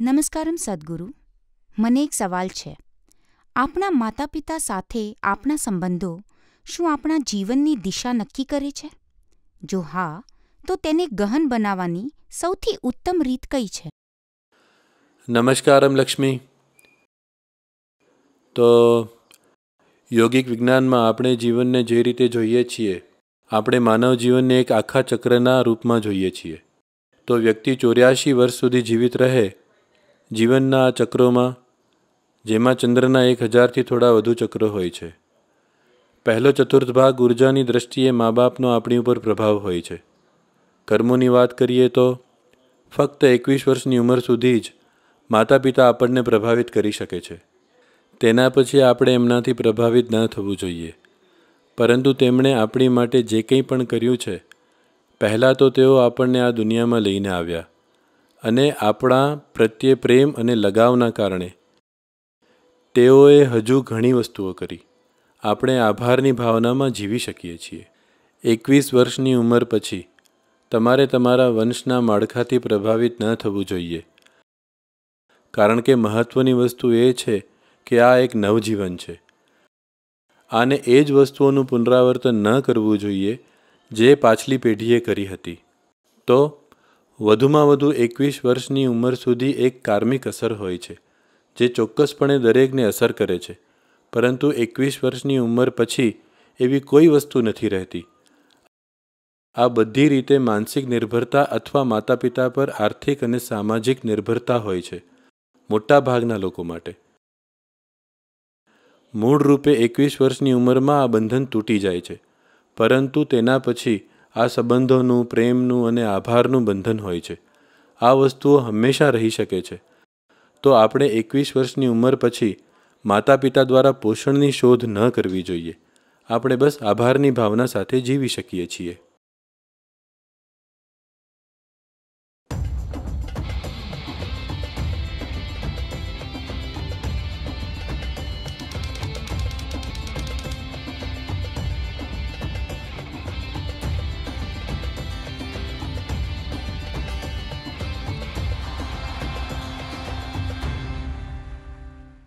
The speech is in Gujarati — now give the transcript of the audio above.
નમસ્કારમ સદગુરુ. મને એક સવાલ છે. આપણા માતા પિતા સાથે આપણા સંબંધો શું આપણા જીવનની દિશા નક્કી કરે છે? જો હા, તો તેને ગહન બનાવવાની સૌથી ઉત્તમ રીત કઈ છે? નમસ્કારમ લક્ષ્મી. તો યોગિક વિજ્ઞાનમાં આપણે જીવનને જે રીતે જોઈએ છીએ, આપણે માનવ જીવનને એક આખા ચક્રના રૂપમાં જોઈએ છીએ. તો વ્યક્તિ ચોર્યાસી વર્ષ સુધી જીવિત રહે જીવનના આ ચક્રોમાં, જેમાં ચંદ્રના એક હજારથી થોડા વધુ ચક્રો હોય છે. પહેલો ચતુર્થ ભાગ ઉર્જાની દ્રષ્ટિએ મા બાપનો આપણી ઉપર પ્રભાવ હોય છે. કર્મોની વાત કરીએ તો, ફક્ત એકવીસ વર્ષની ઉંમર સુધી જ માતા પિતા આપણને પ્રભાવિત કરી શકે છે. તેના પછી આપણે એમનાથી પ્રભાવિત ન થવું જોઈએ. પરંતુ તેમણે આપણી માટે જે કંઈ પણ કર્યું છે, પહેલાં તો તેઓ આપણને આ દુનિયામાં લઈને આવ્યા. અને આપણા પ્રત્યે પ્રેમ અને લગાવના કારણે. તેઓએ હજુ ઘણી વસ્તુઓ કરી. આપણે આભારની ભાવનામાં જીવી શકીએ છીએ. એકવીસ વર્ષની ઉંમર પછી, તમારે તમારા વંશના માળખાથી પ્રભાવિત ન થવું જોઈએ. કારણ કે મહત્ત્વની વસ્તુ એ છે કે આ એક નવજીવન છે. આને એ જ વસ્તુઓનું પુનરાવર્તન ન કરવું જોઈએ જે પાછલી પેઢીએ કરી હતી. તો વધુમાં વધુ એકવીસ વર્ષની ઉંમર સુધી એક કાર્મિક અસર હોય છે, જે ચોક્કસપણે દરેકને અસર કરે છે. પરંતુ એકવીસ વર્ષની ઉંમર પછી એવી કોઈ વસ્તુ નથી રહેતી. આ બધી રીતે માનસિક નિર્ભરતા અથવા માતા પિતા પર આર્થિક અને સામાજિક નિર્ભરતા હોય છે મોટા ભાગના લોકો માટે. મૂળ રૂપે એકવીસ વર્ષની ઉંમરમાં આ બંધન તૂટી જાય છે, પરંતુ તેના પછી આ સંબંધોનું, પ્રેમનું અને આભારનું બંધન હોય છે. આ વસ્તુઓ હંમેશા રહી શકે છે. તો આપણે એકવીસ વર્ષની ઉંમર પછી માતા પિતા દ્વારા પોષણની શોધ ન કરવી જોઈએ. આપણે બસ આભારની ભાવના સાથે જીવી શકીએ છીએ.